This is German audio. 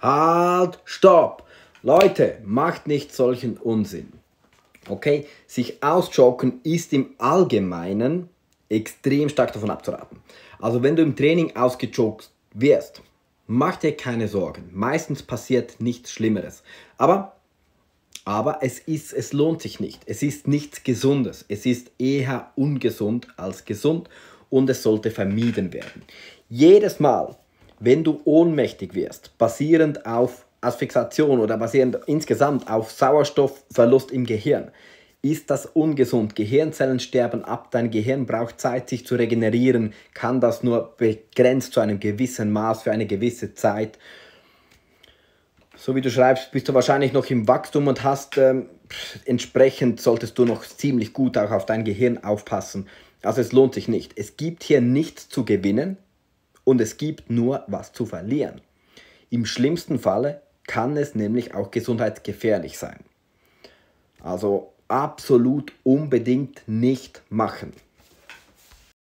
Halt, stopp! Leute, macht nicht solchen Unsinn. Okay? Sich ausjoggen ist im Allgemeinen extrem stark davon abzuraten. Also wenn du im Training ausgejoggt wirst, mach dir keine Sorgen. Meistens passiert nichts Schlimmeres. Aber, aber es, ist, es lohnt sich nicht. Es ist nichts Gesundes. Es ist eher ungesund als gesund und es sollte vermieden werden. Jedes Mal, wenn du ohnmächtig wirst, basierend auf Asphyxiation oder basierend insgesamt auf Sauerstoffverlust im Gehirn, ist das ungesund. Gehirnzellen sterben ab, dein Gehirn braucht Zeit, sich zu regenerieren, kann das nur begrenzt zu einem gewissen Maß für eine gewisse Zeit. So wie du schreibst, bist du wahrscheinlich noch im Wachstum und hast ähm, entsprechend solltest du noch ziemlich gut auch auf dein Gehirn aufpassen. Also es lohnt sich nicht. Es gibt hier nichts zu gewinnen und es gibt nur was zu verlieren. Im schlimmsten Falle kann es nämlich auch gesundheitsgefährlich sein. Also absolut unbedingt nicht machen.